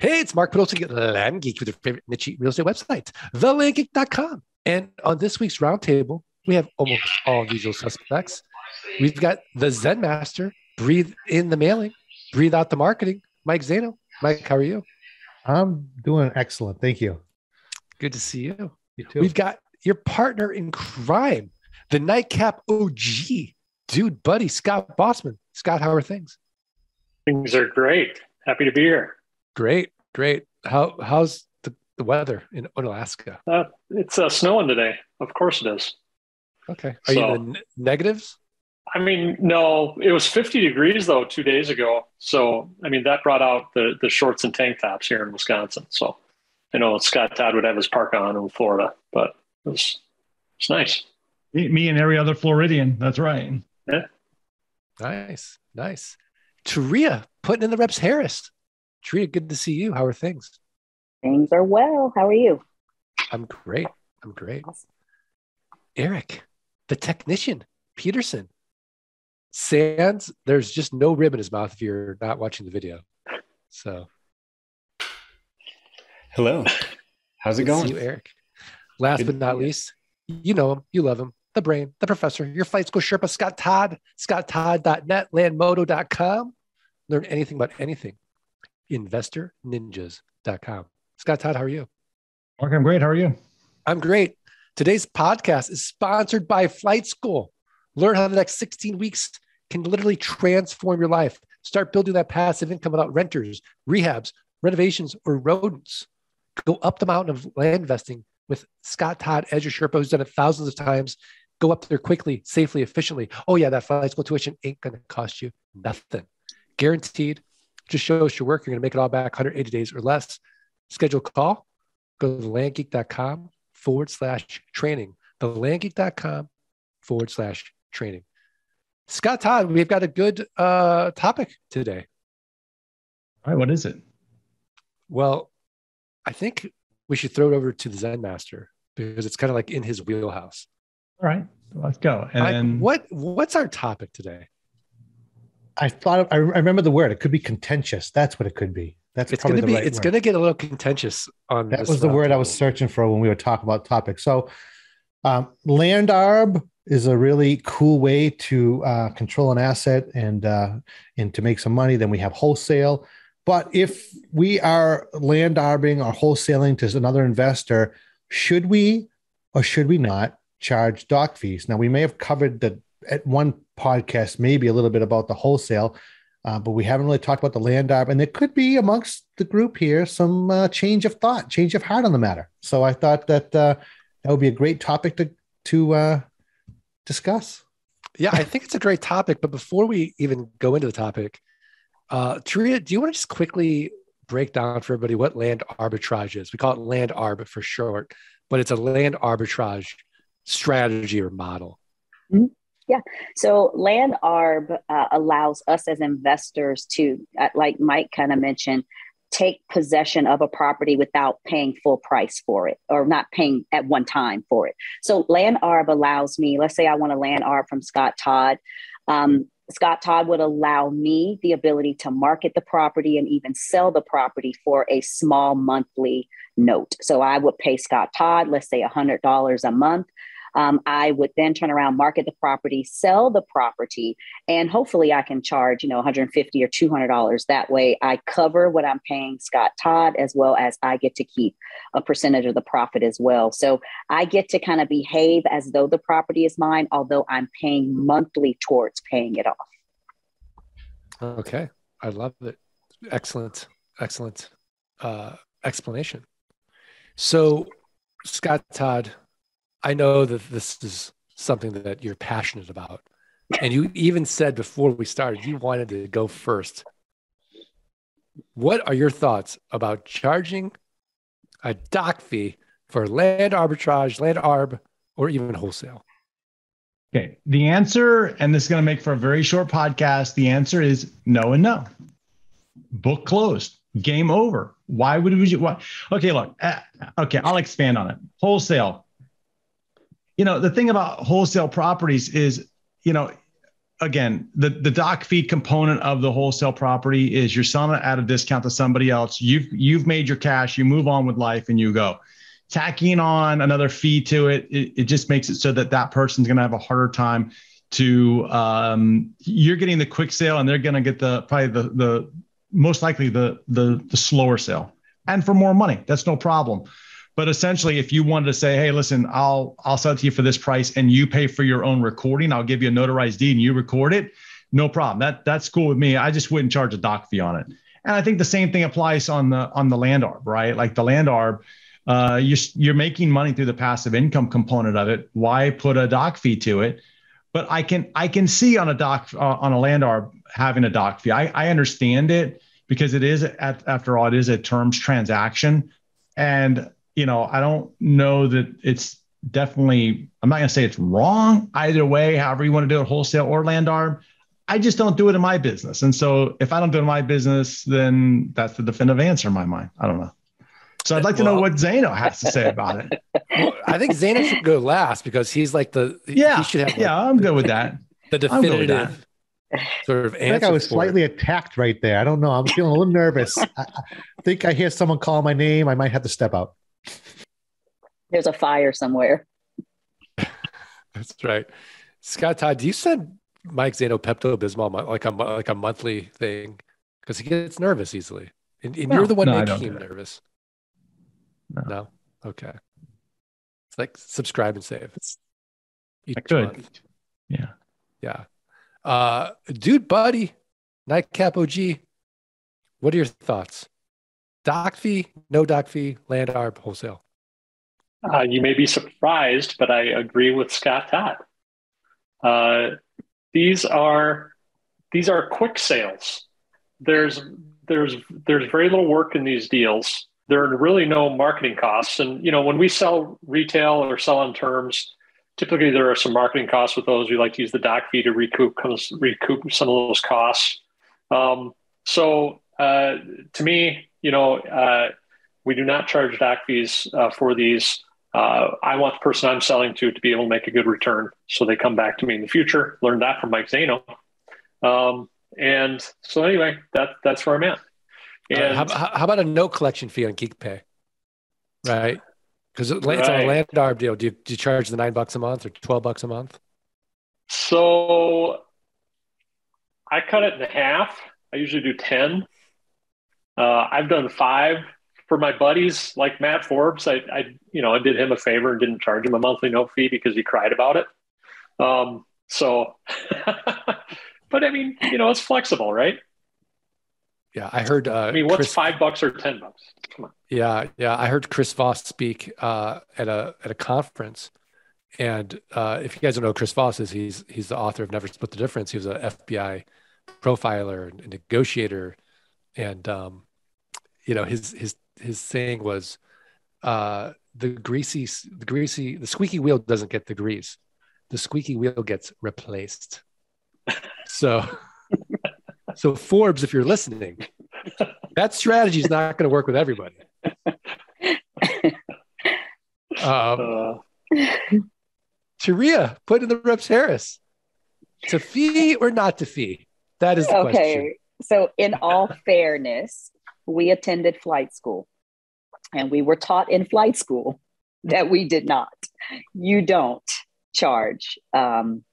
Hey, it's Mark Podolsky, Land Geek, with your favorite niche real estate website, thelandgeek.com. And on this week's roundtable, we have almost all usual suspects. We've got the Zen Master, breathe in the mailing, breathe out the marketing, Mike Zaino. Mike, how are you? I'm doing excellent. Thank you. Good to see you. You too. We've got your partner in crime, the nightcap OG, dude, buddy, Scott Bossman. Scott, how are things? Things are great. Happy to be here. Great, great. How how's the, the weather in Alaska? Uh, it's uh, snowing today. Of course it is. Okay. Are So- you in the negatives? I mean, no, it was 50 degrees though two days ago. So, I mean, that brought out the, the shorts and tank tops here in Wisconsin. So, I know Scott Todd would have his park on in Florida, but it was it's nice. Me, me and every other Floridian. That's right. Yeah. Nice, nice. Teria putting in the reps Harris. Teria, good to see you. How are things? Things are well. How are you? I'm great. I'm great. Erik, the technician, Peterson. Sands, there's just no rib in his mouth if you're not watching the video. So Hello. How's it good going? see you, Erik. Last Good but not you. least, you know him, you love him, the brain, the professor, your flight school Sherpa, Scott Todd, scotttodd.net, landmodo.com. Learn anything about anything. InvestorNinjas.com. Scott Todd, how are you? Mark, I'm great. How are you? I'm great. Today's podcast is sponsored by Flight School. Learn how the next 16 weeks can literally transform your life. Start building that passive income without renters, rehabs, renovations, or rodents. Go up the mountain of land investing with Scott Todd as your Sherpa, who's done it thousands of times. Go up there quickly, safely, efficiently. Oh, yeah, that flight school tuition ain't going to cost you nothing. Guaranteed. Just show us your work. You're going to make it all back 180 days or less. Schedule a call. Go to landgeek.com forward slash training. The landgeek.com forward slash training. Scott Todd, we've got a good uh, topic today. All right. What is it? Well, I think we should throw it over to the Zen Master because it's kind of like in his wheelhouse. All right. Let's go. And then what what's our topic today? I thought I, I remember the word. It could be contentious. That's what it could be. That's It's probably going to be right it's going to get a little contentious on That this was the word I was searching for when we were talking about topics. So, um, land arb is a really cool way to uh, control an asset and uh, and to make some money. Then we have wholesale. But if we are land arbing or wholesaling to another investor, should we or should we not charge doc fees? Now we may have covered that at one podcast maybe a little bit about the wholesale. Uh, but we haven't really talked about the land arb, and there could be amongst the group here some uh, change of thought, change of heart on the matter. So I thought that uh, that would be a great topic to to uh, discuss. Yeah, I think it's a great topic. But before we even go into the topic, uh, Teria, do you want to just quickly break down for everybody what land arbitrage is? We call it land arb for short, but it's a land arbitrage strategy or model. So, land arb uh, allows us as investors to, uh, like Mike kind of mentioned, take possession of a property without paying full price for it or not paying at one time for it. So, land arb allows me, let's say I want a land arb from Scott Todd. Um, Scott Todd would allow me the ability to market the property and even sell the property for a small monthly note. So I would pay Scott Todd, let's say $100 a month. Um, I would then turn around, market the property, sell the property, and hopefully I can charge, you know, 150 or 200 dollars. That way, I cover what I'm paying Scott Todd, as well as I get to keep a percentage of the profit as well. So I get to kind of behave as though the property is mine, although I'm paying monthly towards paying it off. Okay, I love it. Excellent, excellent uh, explanation. So, Scott Todd, I know that this is something that you're passionate about, and you even said before we started you wanted to go first. What are your thoughts about charging a doc fee for land arbitrage, land arb, or even wholesale? Okay. The answer, and this is going to make for a very short podcast. The answer is no and no. Book closed. Game over. Why would we? Why? Okay, look. uh, okay, I'll expand on it. Wholesale. You know, the thing about wholesale properties is, you know, again, the the doc fee component of the wholesale property is you're selling it at a discount to somebody else. You've you've made your cash. You move on with life and you go. Tacking on another fee to it, it, it just makes it so that that person's going to have a harder time to. Um, you're getting the quick sale, and they're going to get the probably the the most likely the the the slower sale, and for more money. That's no problem. But essentially, if you wanted to say, "Hey, listen, I'll I'll sell it to you for this price, and you pay for your own recording. I'll give you a notarized deed, and you record it." No problem. That that's cool with me. I just wouldn't charge a doc fee on it. And I think the same thing applies on the on the land arb, right? Like the land arb, uh, you're you're making money through the passive income component of it. Why put a doc fee to it? But I can I can see on a doc uh, on a land arb having a doc fee. I, I understand it because it is at, after all it is a terms transaction, and you know, I don't know that it's definitely, I'm not going to say it's wrong either way, however you want to do it, wholesale or land arb. I just don't do it in my business. And so if I don't do it in my business, then that's the definitive answer in my mind. I don't know. So I'd like to well, know what Zaino has to say about it. Well, I think Zaino should go last because he's like the yeah, he should have like, yeah, I'm good with that. The definitive sort of I think I was slightly it. attacked right there. I don't know. I'm feeling a little nervous. I, I think I hear someone call my name. I might have to step out. There's a fire somewhere. That's right. Scott Todd, do you send Mike Zaino Pepto Bismol like a like a monthly thing? Because he gets nervous easily, and, and no, you're the one no, making him nervous. No. no. Okay. It's like subscribe and save. I could. Month. Yeah. Yeah. Uh, dude, buddy, Nightcap OG. What are your thoughts? Doc fee, no doc fee, land arb, wholesale. Uh, you may be surprised, but I agree with Scott Todd. Uh, these are these are quick sales. There's there's there's very little work in these deals. There are really no marketing costs, and you know when we sell retail or sell on terms, typically there are some marketing costs with those. We like to use the doc fee to recoup recoup some of those costs. Um, so uh, to me, you know, uh, we do not charge doc fees uh, for these uh, I want the person I'm selling to to be able to make a good return. So they come back to me in the future. Learned that from Mike Zaino. Um, and so anyway, that that's where I'm at. And how, how, about a no collection fee on GeekPay? Right. Because it's right. on a land arb deal. Do you, do you charge the nine bucks a month or 12 bucks a month? So I cut it in half. I usually do 10. Uh, I've done five for my buddies like Matt Forbes, I, I, you know, I did him a favor and didn't charge him a monthly note fee because he cried about it. Um, so, but I mean, you know, it's flexible, right? Yeah, I heard. Uh, I mean, what's Chris, five bucks or ten bucks? Come on. Yeah, yeah, I heard Chris Voss speak uh, at a at a conference, and uh, if you guys don't know Chris Voss is, he's he's the author of Never Split the Difference. He was an FBI profiler and negotiator, and um, you know his his his saying was uh, the greasy the greasy the squeaky wheel doesn't get the grease the squeaky wheel gets replaced so so forbes if you're listening that strategy is not going to work with everybody um, uh. Teria, put in the reps Harris. To fee or not to fee? That is the okay. question. So, in all fairness, we attended flight school and we were taught in flight school that we did not. You don't charge um,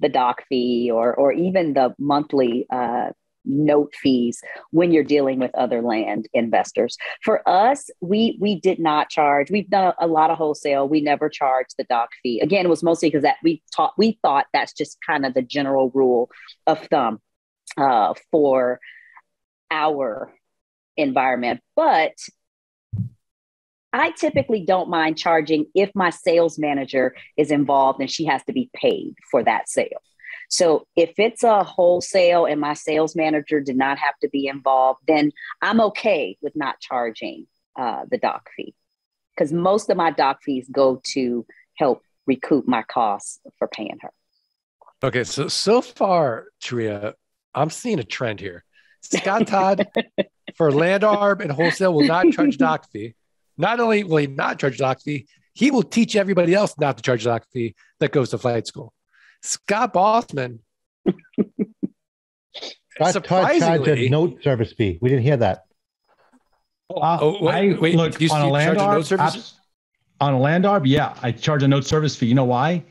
the doc fee or, or even the monthly uh, note fees when you're dealing with other land investors. For us, we we did not charge. We've done a, lot of wholesale. We never charged the doc fee. Again, it was mostly because that we taught we thought that's just kind of the general rule of thumb uh, for our environment. But I typically don't mind charging if my sales manager is involved and she has to be paid for that sale. So if it's a wholesale and my sales manager did not have to be involved, then I'm okay with not charging uh, the doc fee because most of my doc fees go to help recoup my costs for paying her. Okay, so so far, Teria, I'm seeing a trend here. Scott Todd for land arb and wholesale will not charge doc fee. Not only will he not charge doc fee, he will teach everybody else not to charge doc fee that goes to flight school. Scott Bossman Todd charged a note service fee. We didn't hear that. Uh, Oh, wait, I wait, look you- on a you land charge a arb, note service? abs- on a land arb, yeah, I charge a note service fee. You know why?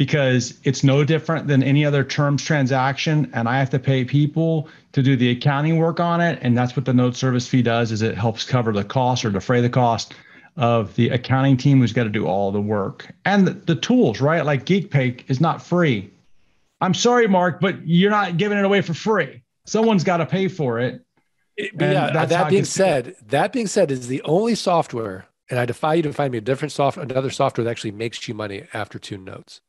Because it's no different than any other terms transaction, and I have to pay people to do the accounting work on it, and that's what the note service fee does. Is it helps cover the cost or defray the cost of the accounting team who's got to do all the work and the, the tools, right? Like GeekPay is not free. I'm sorry, Mark, but you're not giving it away for free. Someone's got to pay for it. It- but yeah, that being said, that being said, is the only software, and I defy you to find me a different software, another software that actually makes you money after two notes.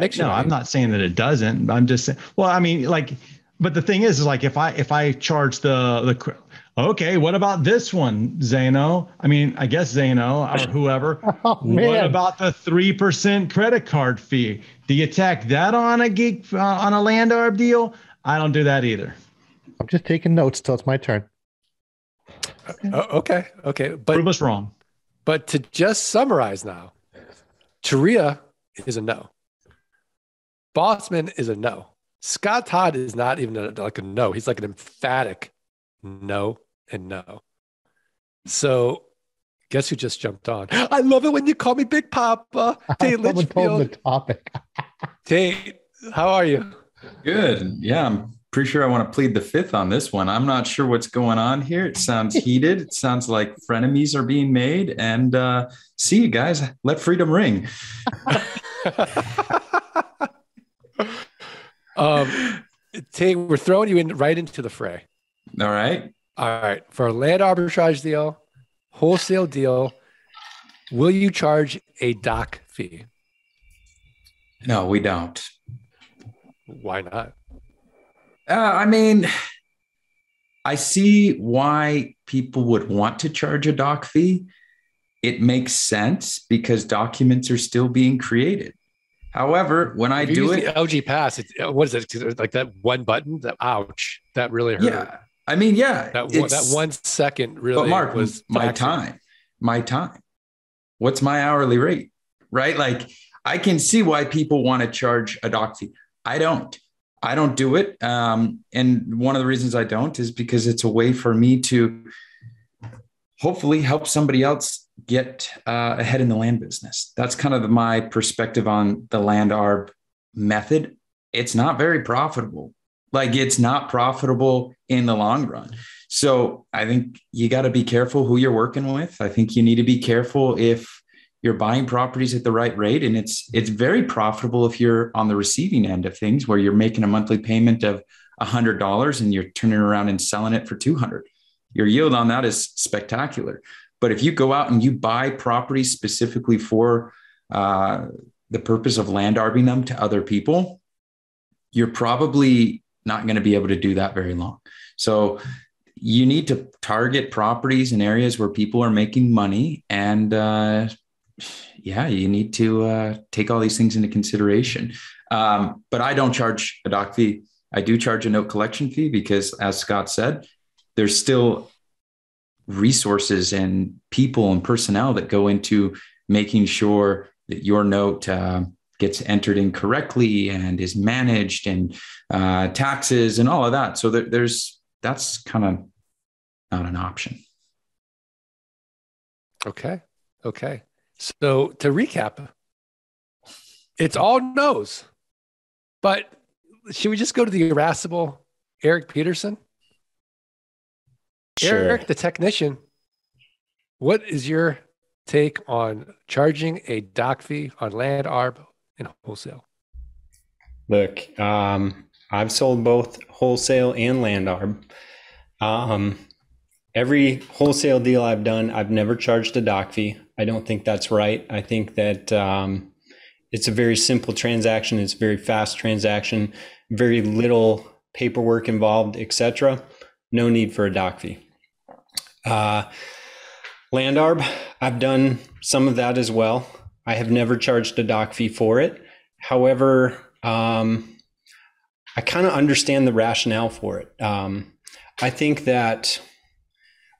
Makes you No. I'm not saying that it doesn't. I'm just saying. Well, I mean, like, but the thing is, is like if I if I charge the the okay, what about this one, Zaino? I mean, I guess Zaino or whoever. Oh, What about the three percent credit card fee? Do you tack that on a geek uh, on a land arb deal? I don't do that either. I'm just taking notes till it's my turn. Oh, okay, okay, but Prove us wrong. but to just summarize now, Teria is a no. Bossman is a no. Scott Todd is not even a, like a no. He's like an emphatic no and no. So, guess who just jumped on? I love it when you call me Big Papa. Tate Someone told Litchfield. the topic. Tate, how are you? Good. Yeah, I'm pretty sure I want to plead the fifth on this one. I'm not sure what's going on here. It sounds heated. It sounds like frenemies are being made. And uh, see you guys. Let freedom ring. Um, Tate, we're throwing you in right into the fray. All right. All right. For a land arbitrage deal, wholesale deal, will you charge a doc fee? No, we don't. Why not? Uh, I mean, I see why people would want to charge a doc fee. It makes sense because documents are still being created. However, when I do it, LG Pass, it's, uh, what is it? Like that one button? That ouch! That really hurt. yeah, I mean, yeah, That one, that one second really but Mark, was my time, my time. What's my hourly rate? Right? Like I can see why people want to charge a doc fee. I don't. I don't do it. Um, and one of the reasons I don't is because it's a way for me to hopefully help somebody else get uh, ahead in the land business. That's kind of my perspective on the land arb method. It's not very profitable. Like it's not profitable in the long run. So I think you got to be careful who you're working with. I think you need to be careful if you're buying properties at the right rate and it's it's very profitable if you're on the receiving end of things where you're making a monthly payment of $100 and you're turning around and selling it for 200 your yield on that is spectacular but if you go out and you buy properties specifically for uh, the purpose of land arbing them to other people you're probably not going to be able to do that very long so you need to target properties in areas where people are making money and uh, yeah, you need to uh, take all these things into consideration. Um, but I don't charge a doc fee. I do charge a note collection fee because, as Scott said, there's still resources and people and personnel that go into making sure that your note uh, gets entered in correctly and is managed and uh, taxes and all of that. So there, there's that's kind of not an option. Okay. Okay. So to recap, it's all no's. But should we just go to the irascible Erik Peterson? Sure. Erik, the technician, what is your take on charging a doc fee on land arb and wholesale? Look, um, I've sold both wholesale and land arb. Um, every wholesale deal I've done, I've never charged a doc fee. I don't think that's right. I think that um, it's a very simple transaction. It's a very fast transaction, very little paperwork involved, etc. No need for a doc fee. Uh, land arb, I've done some of that as well. I have never charged a doc fee for it. However, um, I kind of understand the rationale for it. Um, I think that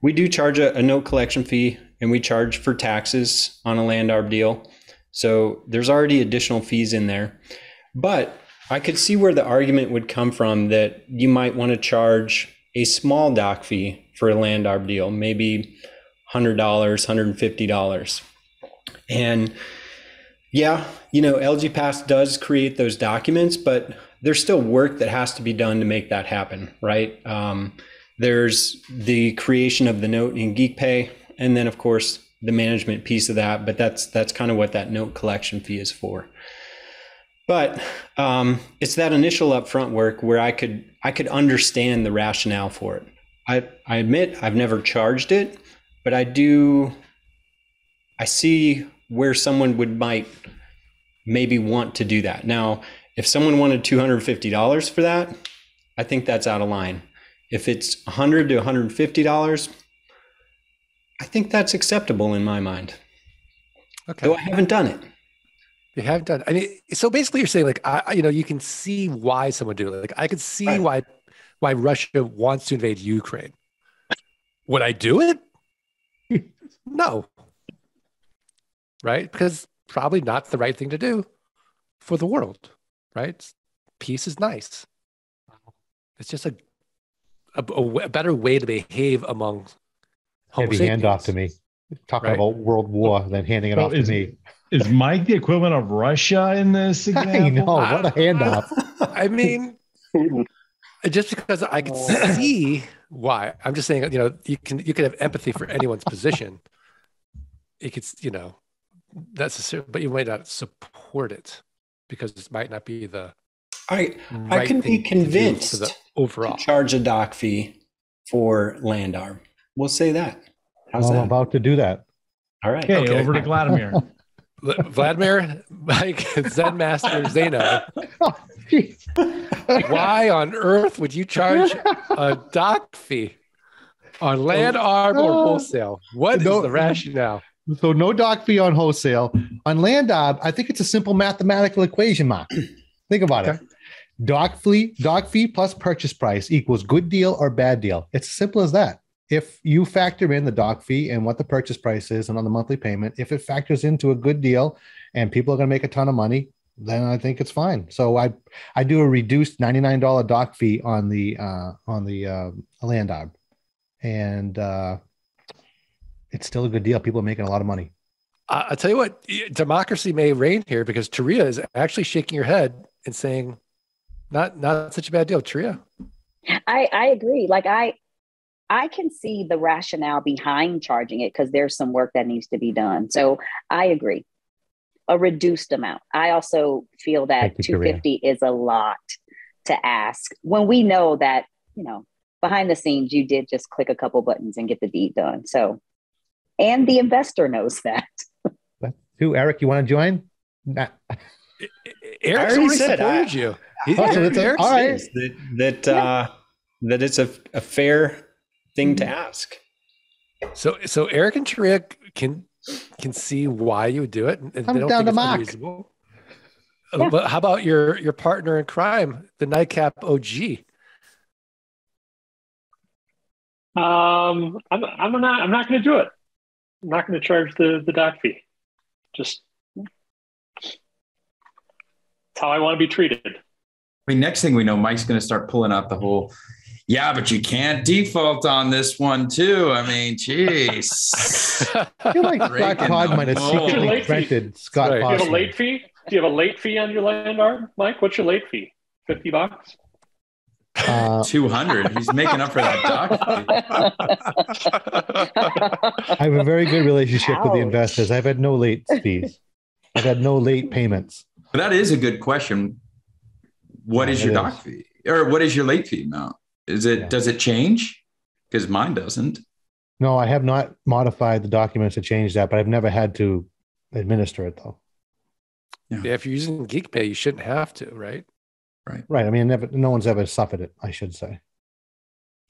we do charge a, a note collection fee and we charge for taxes on a land arb deal. So there's already additional fees in there. But I could see where the argument would come from that you might want to charge a small doc fee for a land arb deal, maybe $100, $150. And yeah, you know, LG Pass does create those documents, but there's still work that has to be done to make that happen, right? Um, there's the creation of the note in GeekPay, and then of course the management piece of that. But that's that's kind of what that note collection fee is for. But um, it's that initial upfront work where I could I could understand the rationale for it. I I admit I've never charged it, but I do. I see where someone would might maybe want to do that. Now, if someone wanted two hundred fifty dollars for that, I think that's out of line. If it's 100 to $150, I think that's acceptable in my mind. Okay. Though I haven't done it. You haven't done. I mean, so basically, you're saying like, I, you know, you can see why someone do it. Like, I could see right. why, why Russia wants to invade Ukraine. Would I do it? no. Right? Because probably not the right thing to do for the world. Right? Peace is nice. It's just a a, a better way to behave among Heavy handoff to me. Talking right? about World War, then handing it off is, to me. Is Mike the equivalent of Russia in this example? I know. What a handoff. I mean, just because I can oh. see why. I'm just saying, you know, you can you can have empathy for anyone's position. It could, you know, that's a, but you might not support it because it might not be the I right I can be convinced to overall to charge a doc fee for land arb. We'll say that. How's? I'm about to do that. All right. Okay, okay. over to Vladimir. Vladimir, Mike, Zen Master, Zaino. Why on earth would you charge a doc fee on land arb or wholesale? What no, is the rationale? So no doc fee on wholesale. On land arb, I think it's a simple mathematical equation, Mark. Think about okay. it. Doc fee, doc fee plus purchase price equals good deal or bad deal. It's as simple as that. If you factor in the doc fee and what the purchase price is and on the monthly payment, if it factors into a good deal and people are going to make a ton of money, then I think it's fine. So I I do a reduced ninety nine dollar doc fee on the uh, on the uh, land arb, and uh, it's still a good deal. People are making a lot of money. I'll tell you what, democracy may reign here because Teria is actually shaking her head and saying not not such a bad deal, Teria. I I agree. Like I I can see the rationale behind charging it because there's some work that needs to be done. So I agree. A reduced amount. I also feel that 250 is a lot to ask when we know that, you know, behind the scenes you did just click a couple buttons and get the deed done. So and the investor knows that. Who Erik, you want to join? Nah. Erik already said I, you. He, oh, so Erik all right. that that uh, that it's a, a fair thing to ask. So so Erik and Teria can can see why you would do it, and I'm they don't down think to it's unreasonable. Uh, yeah. But how about your your partner in crime, the nightcap OG? Um, I'm I'm not I'm not going to do it. I'm not going to charge the the doc fee. Just it's how I want to be treated. I mean, next thing we know, Mike's going to start pulling out the whole, yeah, but you can't default on this one too. I mean, jeez. I feel like Scott Todd might have secretly rented Scott. Do you have a late fee? Do you have a late fee on your land arb, Mike? What's your late fee? Fifty bucks. Uh, 200 he's making up for that doc i have a very good relationship Ouch. with the investors i've had no late fees i've had no late payments but that is a good question. What yeah, is your doc is. fee or what is your late fee amount? Is it, yeah. does it change? Because mine doesn't. No, I have not modified the documents to change that, but I've never had to administer it though. Yeah. yeah if you're using GeekPay, you shouldn't have to, right? Right. Right. I mean, never, no one's ever suffered it, I should say.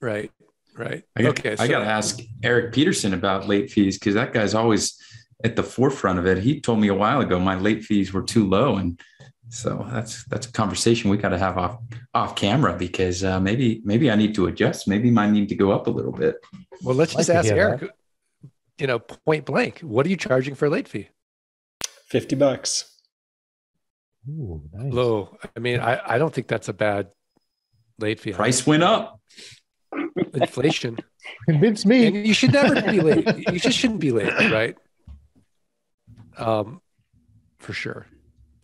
Right. Right. I got, okay. I got to ask Erik Peterson about late fees because that guy's always at the forefront of it. He told me a while ago my late fees were too low, and so that's that's a conversation we got to have off off camera because uh, maybe maybe I need to adjust. Maybe mine need to go up a little bit. Well, let's just ask Erik. That. You know, point blank, what are you charging for a late fee? Fifty bucks. Ooh, nice. low. I mean, I, I don't think that's a bad late fee. Price went up. inflation. Convince me. and you should never be late. You just shouldn't be late, right? Um, for sure.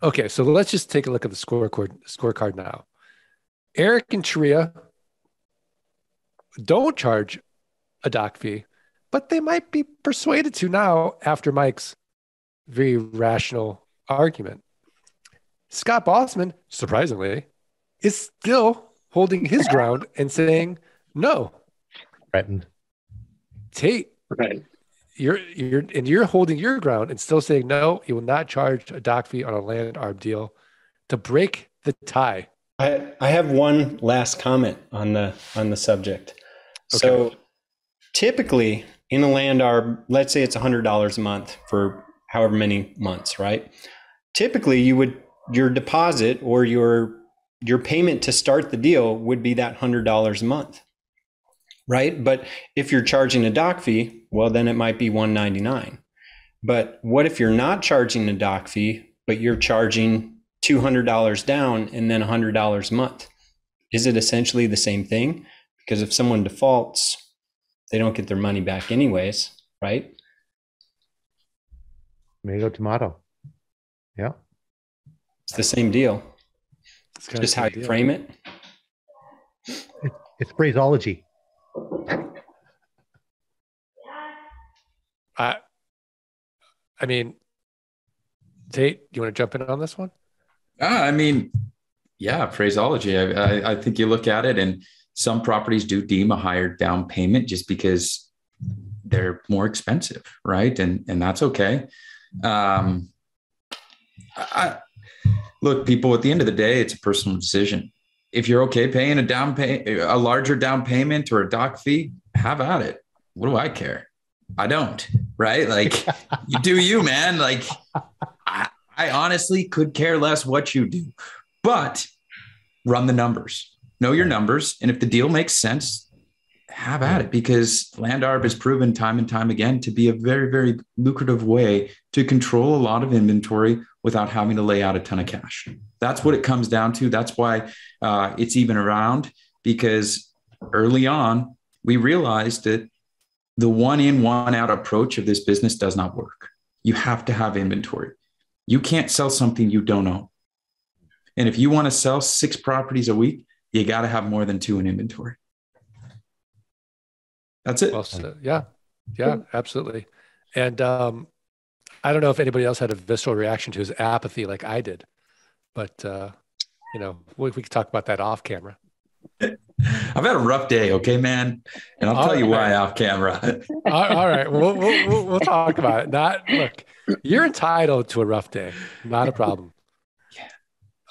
Okay, so let's just take a look at the scorecard scorecard now. Erik and Teria don't charge a doc fee, but they might be persuaded to now after Mike's very rational argument. Scott Bossman, surprisingly, is still holding his ground and saying no. Threatened. Tate, Right. You're you're and you're holding your ground and still saying no, you will not charge a doc fee on a land arb deal to break the tie. I, I have one last comment on the on the subject. So typically in a land arb, let's say it's hundred dollars a month for however many months, right? Typically you would your deposit or your your payment to start the deal would be that hundred dollars a month. Right. But if you're charging a dock fee, well then it might be 199. But what if you're not charging a doc fee, but you're charging $200 down and then $100 a month. Is it essentially the same thing? Because if someone defaults, they don't get their money back anyways, right? Tomato, tomato. Yeah. It's the same deal. It's Just how you deal. frame it. It's phraseology. I, I mean, Tate, do you want to jump in on this one? Ah, I mean, yeah, phraseology. I, I, I think you look at it, and some properties do deem a higher down payment just because they're more expensive, right? And and that's okay. Um, I, look, people. At the end of the day, it's a personal decision. If you're okay paying a down pay, a larger down payment or a doc fee, have at it. What do I care? I don't, right? Like, you do you, man. Like, I, I honestly could care less what you do, but run the numbers, know your numbers. And if the deal makes sense, have at it because land arb has proven time and time again to be a very, very lucrative way to control a lot of inventory without having to lay out a ton of cash. That's what it comes down to. That's why uh, it's even around because early on, we realized that the one in, one out approach of this business does not work. You have to have inventory. You can't sell something you don't own. And if you want to sell six properties a week, you got to have more than two in inventory. That's it. Well, yeah, yeah, absolutely. And um, I don't know if anybody else had a visceral reaction to his apathy like I did, but uh, you know, we, we could talk about that off camera. I've had a rough day, okay, man, and I'll tell All you why off camera. all, all right, we'll, we'll, we'll, we'll talk about it. Not look, you're entitled to a rough day, not a problem.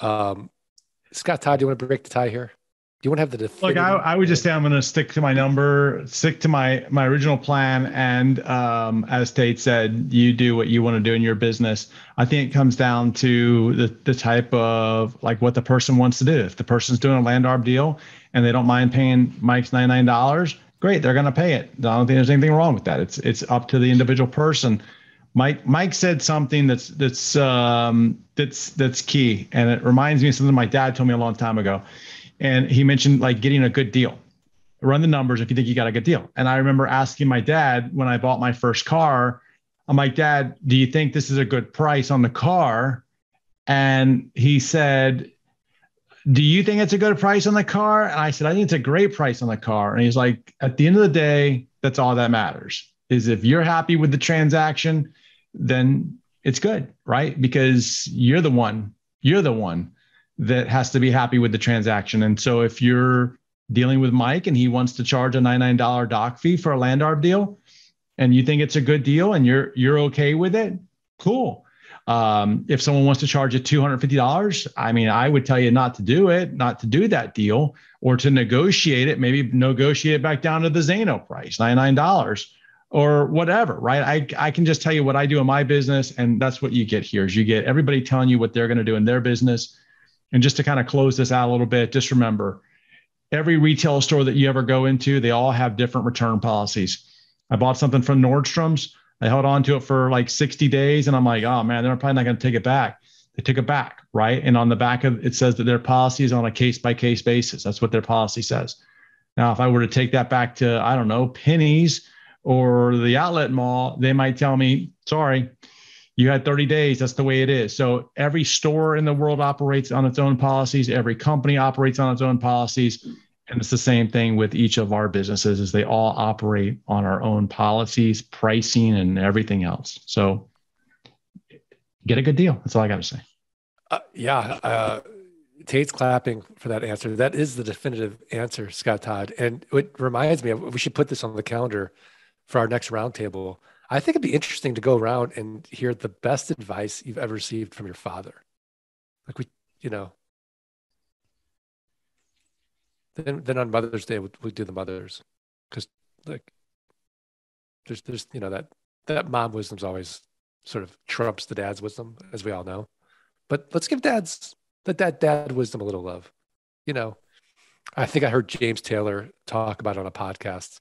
Yeah. Um, Scott Todd, do you want to break the tie here? Do you want to have the Look, definitive? I, I would just say I'm going to stick to my number, stick to my my original plan, and um, as Tate said, you do what you want to do in your business. I think it comes down to the the type of like what the person wants to do. If the person's doing a land arb deal and they don't mind paying Mike's ninety nine dollars, great, they're going to pay it. I don't think there's anything wrong with that. It's it's up to the individual person. Mike Mike said something that's that's um, that's that's key, and it reminds me of something my dad told me a long time ago and he mentioned like getting a good deal run the numbers if you think you got a good deal and i remember asking my dad when i bought my first car i'm like dad do you think this is a good price on the car and he said do you think it's a good price on the car and i said i think it's a great price on the car and he's like at the end of the day that's all that matters is if you're happy with the transaction then it's good right because you're the one you're the one that has to be happy with the transaction. And so if you're dealing with Mike and he wants to charge a $99 doc fee for a land arb deal and you think it's a good deal and you're you're okay with it, cool. Um, if someone wants to charge you $250, I mean, I would tell you not to do it, not to do that deal, or to negotiate it, maybe negotiate it back down to the Zaino price, $99 or whatever, right? I, I can just tell you what I do in my business, and that's what you get here is you get everybody telling you what they're going to do in their business. And just to kind of close this out a little bit, just remember every retail store that you ever go into, they all have different return policies. I bought something from Nordstrom's. I held on to it for like 60 days and I'm like, oh man, they're probably not going to take it back. They took it back, right? And on the back of it says that their policy is on a case by case basis. That's what their policy says. Now, if I were to take that back to, I don't know, Penney's or the outlet mall, they might tell me, sorry, you had 30 days. That's the way it is. So every store in the world operates on its own policies. Every company operates on its own policies. And it's the same thing with each of our businesses is they all operate on our own policies, pricing and everything else. So get a good deal. That's all I got to say. Uh, yeah. Uh, Tate's clapping for that answer. That is the definitive answer, Scott Todd. And it reminds me, we should put this on the calendar for our next roundtable. I think it'd be interesting to go around and hear the best advice you've ever received from your father. Like we, you know, then then on Mother's Day we we do the mothers, because like there's there's you know that that mom wisdom's always sort of trumps the dad's wisdom, as we all know. But let's give dads that that dad wisdom a little love. You know, I think I heard James Taylor talk about it on a podcast.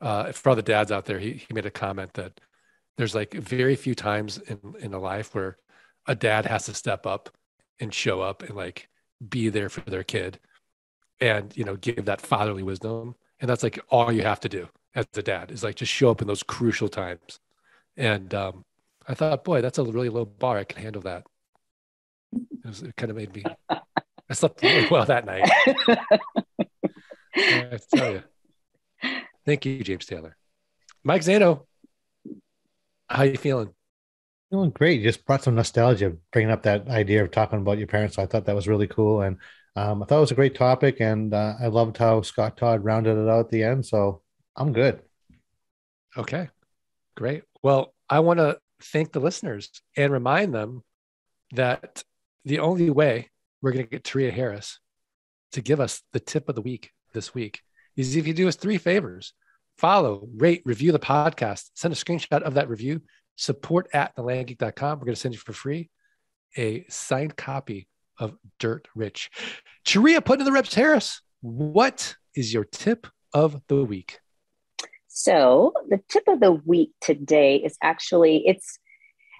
Uh, for all the dads out there, he, he made a comment that there's like very few times in, in a life where a dad has to step up and show up and like be there for their kid and, you know, give that fatherly wisdom. And that's like all you have to do as a dad is like just show up in those crucial times. And um, I thought, boy, that's a really low bar. I can handle that. It, was, it kind of made me. I slept really well that night. I tell you. Thank you, James Taylor. Mike Zaino, how you feeling? Feeling great. You just brought some nostalgia, bringing up that idea of talking about your parents. So I thought that was really cool, and um, I thought it was a great topic, and uh, I loved how Scott Todd rounded it out at the end. So I'm good. Okay, great. Well, I want to thank the listeners and remind them that the only way we're going to get Teria Harris to give us the tip of the week this week is if you do us three favors follow, rate, review the podcast, send a screenshot of that review, support at thelandgeek.com. We're going to send you for free a signed copy of Dirt Rich. Teria, put in the reps Harris, what is your tip of the week? So the tip of the week today is actually it's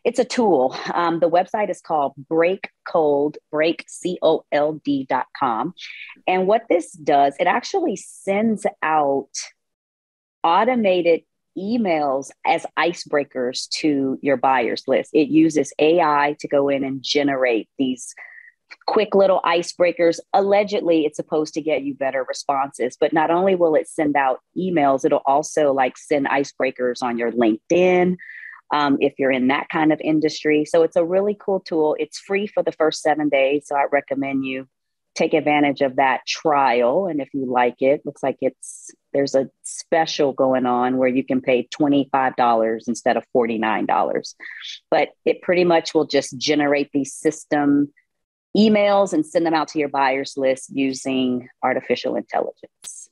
it's a tool. Um, the website is called Break Cold, break C O L D.com. And what this does, it actually sends out automated emails as icebreakers to your buyers list. It uses AI to go in and generate these quick little icebreakers. Allegedly, it's supposed to get you better responses, but not only will it send out emails, it'll also like send icebreakers on your LinkedIn, um, if you're in that kind of industry. So it's a really cool tool. It's free for the first seven days. So I recommend you take advantage of that trial. And if you like it, looks like it's there's a special going on where you can pay $25 instead of $49. But it pretty much will just generate these system emails and send them out to your buyers list using artificial intelligence.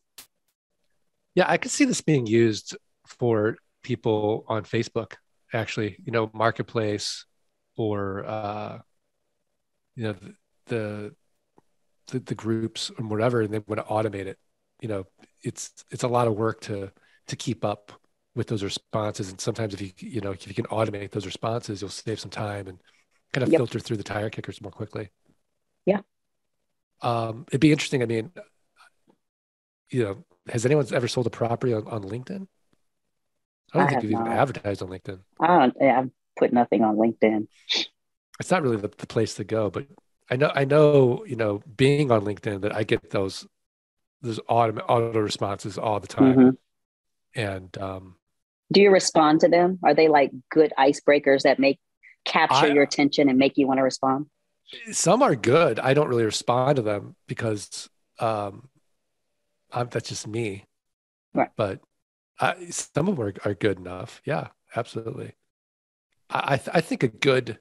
Yeah, I could see this being used for people on Facebook actually, you know, marketplace or uh, you know the, the the groups or whatever, and they want to automate it. You know, it's it's a lot of work to to keep up with those responses. And sometimes if you you know if you can automate those responses, you'll save some time and kind of yep. filter through the tire kickers more quickly. Yeah. Um, it'd be interesting. I mean, you know, has anyone ever sold a property on, on LinkedIn? I don't I think you've not. even advertised on LinkedIn. I don't. I've put nothing on LinkedIn. It's not really the, the place to go, but I know. I know. You know, being on LinkedIn, that I get those those auto auto responses all the time. Mm-hmm. And um, do you respond to them? Are they like good icebreakers that make capture I, your attention and make you want to respond? Some are good. I don't really respond to them because um, I'm, that's just me. Right. But I, some of them are, are good enough. Yeah, absolutely. I, I think a good,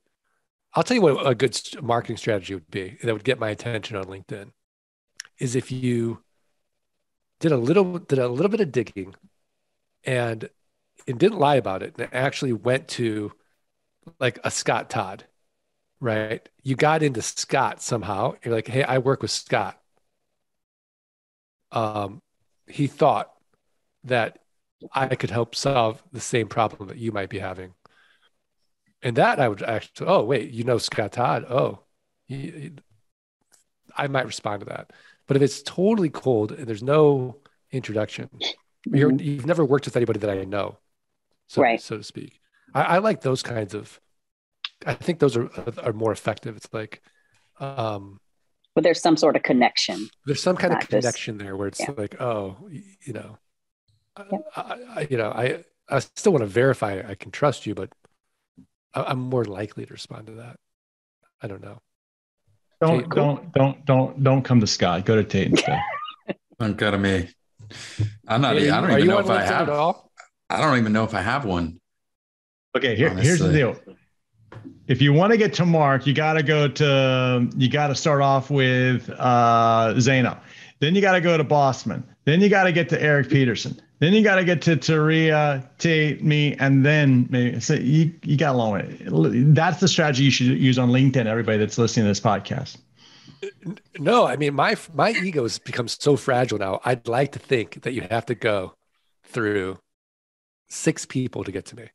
I'll tell you what a good marketing strategy would be that would get my attention on LinkedIn is if you did a little, did a little bit of digging and, and didn't lie about it and actually went to like a Scott Todd, right? You got into Scott somehow. You're like, Hey, I work with Scott. Um, he thought that I could help solve the same problem that you might be having. And that I would actually, oh, wait, you know Scott Todd. Oh, you- you- I might respond to that. But if it's totally cold and there's no introduction, you're, Mhm. you've never worked with anybody that I know, so Right. so to speak. I, I like those kinds of. I think those are are more effective. It's like, um, But there's some sort of connection. there's some kind of Not just- connection there where it's yeah. like, oh, you know, I- Yeah. I, I, you know, I I still want to verify I can trust you, but I, I'm more likely to respond to that. I don't know. Don't Okay, cool. don't don't don't don't come to Scott. Go to Tate instead. Don't go to me. I'm not. Hey, I don't even know if I have. at all? I don't even know if I have one. Okay, here, here's the deal. If you want to get to Mark, you got to go to, you got to start off with uh, Zaino. Then you got to go to Bossman. Then you got to get to Erik Peterson. Then you got to get to Teria, Tate, me, and then maybe so you, you got a long way. That's the strategy you should use on LinkedIn, everybody that's listening to this podcast. No, I mean my my ego has become so fragile now. I'd like to think that you have to go through six people to get to me.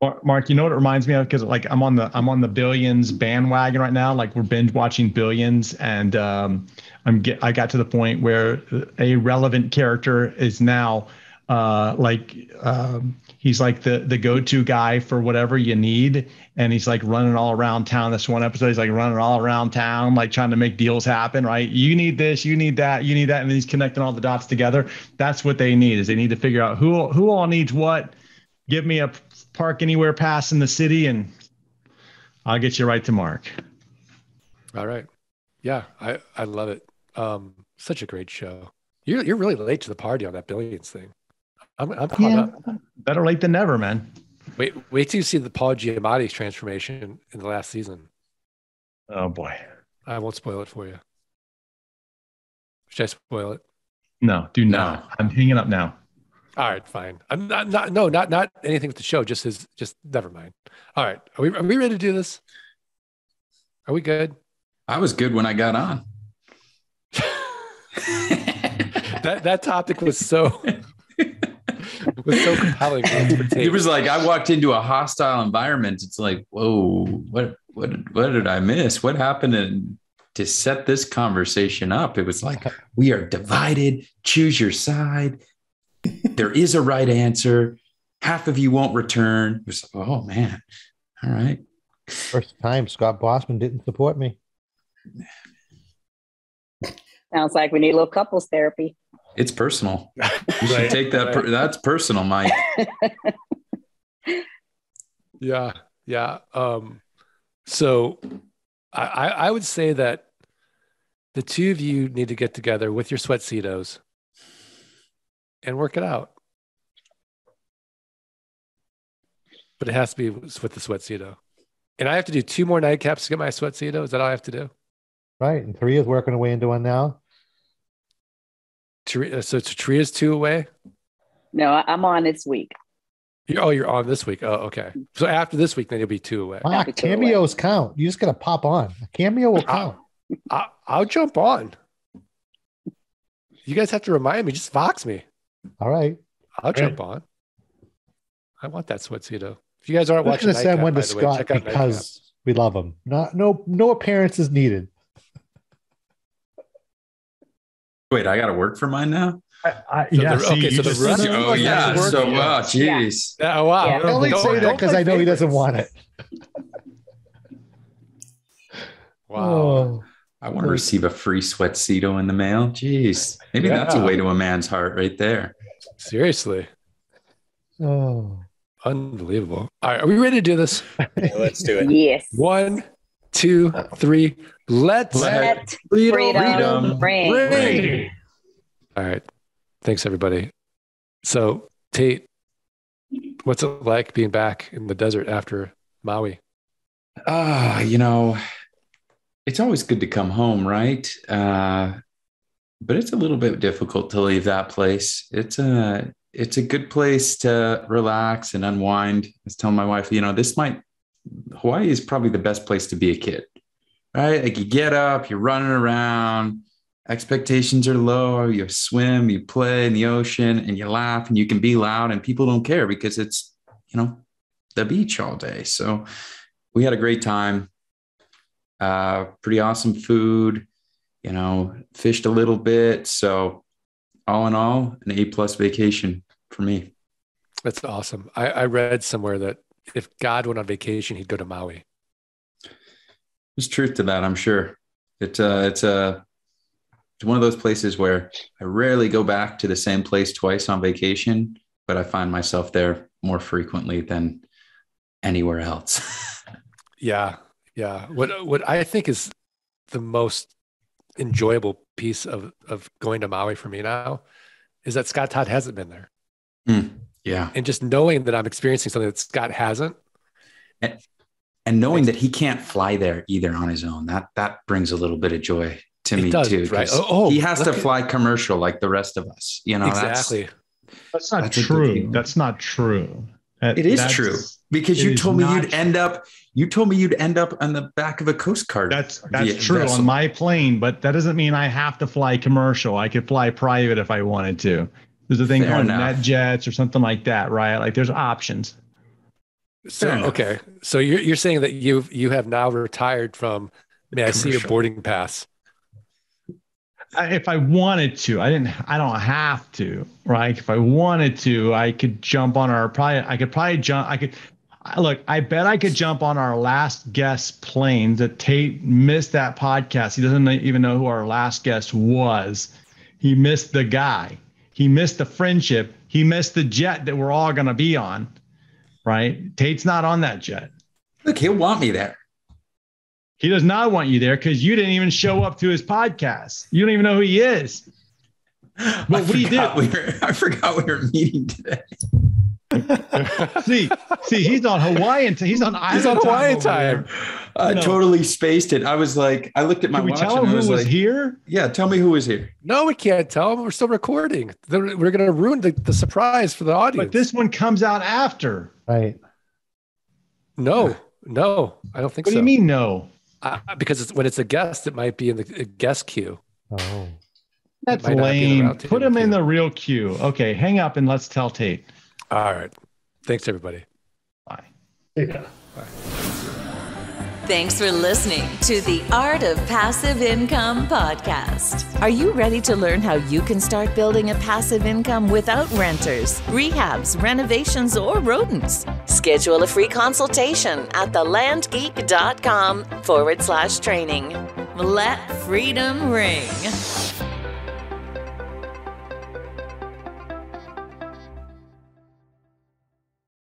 Mar- Mark, you know what it reminds me of? Because like I'm on the I'm on the Billions bandwagon right now. Like we're binge watching Billions, and um, I'm get I got to the point where a relevant character is now uh, like um, he's like the the go to guy for whatever you need, and he's like running all around town. This one episode, he's like running all around town, like trying to make deals happen. Right? You need this, you need that, you need that, and he's connecting all the dots together. That's what they need. Is they need to figure out who who all needs what. Give me a park anywhere pass in the city and I'll get you right to Mark. All right. Yeah, I I love it. Um, such a great show. You're you're really late to the party on that billions thing. I'm I'm caught up. Better late than never, man. Wait wait till you see the Paul Giamatti's transformation in the last season. Oh boy. I won't spoil it for you. Should I spoil it? No, do No. not. I'm hanging up now. All right, fine. I'm not, not no, not not anything with the show. Just his, just never mind. All right, are we are we ready to do this? Are we good? I was good when I got on. That that topic was so was so compelling. it was like I walked into a hostile environment. It's like, whoa, what what did- what did I miss? What happened and to set this conversation up? It was like we are divided. Choose your side. There is a right answer. Half of you won't return. It was oh man. All right. First time Scott Bossman didn't support me. Sounds like we need a little couples therapy. It's personal. You should take that. per- that's personal, Mike. Yeah, yeah. Um, so I, I I would say that the two of you need to get together with your sweatcetos and work it out. But it has to be with the sweatceto. And I have to do two more nightcaps to get my sweatceto. Is that all I have to do? Right. And Teria's working away into one now. Tari- uh, So Teria's two away. No, I- I'm on this week. You're, oh, you're on this week. Oh, okay. So after this week, then you'll be two away. Wow, be too away. cameos count. You just got to pop on. A cameo will count. I, I'll jump on. You guys have to remind me. Just vox me. All right. I'll Okay. jump on. I want that sweatceto. If you guys aren't We're watching, going to send one to by the way, Scott because we love him. Not no no appearances needed. Wait, I got to work for mine now. I, I, So yeah, the- okay, so the just- rest- Oh Work yeah. So wow, jeez. Yeah, oh, wow. Yeah. I only say that because I know he doesn't want it. Wow. Oh, I want to receive a free sweatceto in the mail. Jeez, maybe that's a way to a man's heart right there. Seriously. oh. Unbelievable. All right. Are we ready to do this? Let's do it. Yes. One, two, three. Let's Let freedom, freedom ring. ring. All right. Thanks, everybody. So, Tate, what's it like being back in the desert after Maui? Ah, you know, it's always good to come home, right? Uh, but it's a little bit difficult to leave that place. It's a it's a good place to relax and unwind. I was telling my wife, you know, this might Hawaii is probably the best place to be a kid, right? Like you get up, you're running around, expectations are low, you swim, you play in the ocean, and you laugh and you can be loud, and people don't care because it's, you know, the beach all day. So we had a great time. Uh, pretty awesome food, you know, fished a little bit. So all in all, an A plus vacation for me. That's awesome. I, I read somewhere that if God went on vacation, he'd go to Maui. There's truth to that, I'm sure. It's uh, it's a it's one of those places where I rarely go back to the same place twice on vacation, but I find myself there more frequently than anywhere else. yeah, yeah. What what I think is the most enjoyable piece of of going to Maui for me now is that Scott Todd hasn't been there. Mm, yeah, and just knowing that I'm experiencing something that Scott hasn't, and, and knowing that he can't fly there either on his own that that brings a little bit of joy to me does, too. Right? Oh, oh, he has to fly commercial like the rest of us. You know, exactly. That's, that's not that's true. That's not true. That, it is true because you told me you'd true. end up. You told me you'd end up on the back of a Coast Guard. That's that's true vessel. on my plane, but that doesn't mean I have to fly commercial. I could fly private if I wanted to. There's a thing Fair called enough. NetJets or something like that, right? Like there's options. So okay, so you're you're saying that you you have now retired from. May I see your boarding pass? If I wanted to, I didn't. I don't have to, right? If I wanted to, I could jump on our probably. I could probably jump. I could look. I bet I could jump on our last guest plane. That Tate missed that podcast. He doesn't even know who our last guest was. He missed the guy. He missed the friendship. He missed the jet that we're all going to be on. Right? Tate's not on that jet. Look, he'll want me there. He does not want you there because you didn't even show up to his podcast. You don't even know who he is. But we did. We were, I forgot we were meeting today. see, see, he's on Hawaiian. T- he's on he's on Hawaiian time. I you know, totally spaced it. I was like, I looked at my Can we watch tell him who was, was like, here. Yeah, tell me who was here. No, we can't tell him. We're still recording. We're going to ruin the, the surprise for the audience. But this one comes out after, right? No, no, I don't think what so. What do you mean no? Uh, because it's, when it's a guest, it might be in the guest queue. Oh, that's lame. Put him in the real queue. Okay, hang up and let's tell Tate. All right. Thanks, everybody. Bye. Yeah. Bye. Thanks for listening to the Art of Passive Income podcast. Are you ready to learn how you can start building a passive income without renters, rehabs, renovations, or rodents? Schedule a free consultation at thelandgeek.com forward slash training. Let freedom ring.